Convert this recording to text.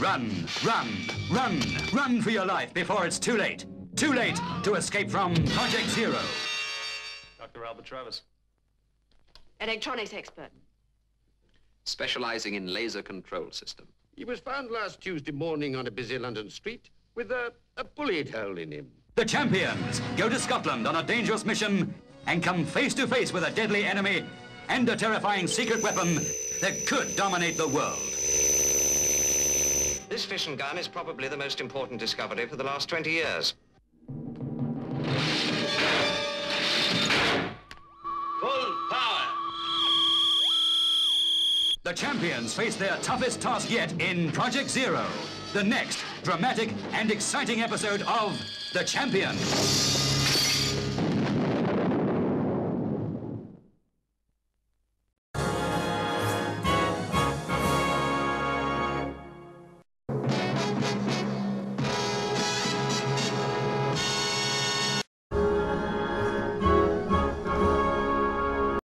Run, run, run, run for your life before it's too late. Too late to escape from Project Zero. Dr. Albert Travis. Electronics expert. Specializing in laser control system. He was found last Tuesday morning on a busy London street with a, a bullet hole in him. The champions go to Scotland on a dangerous mission and come face to face with a deadly enemy and a terrifying secret weapon that could dominate the world. This fission gun is probably the most important discovery for the last 20 years. Full power! The champions face their toughest task yet in Project Zero, the next dramatic and exciting episode of The Champions.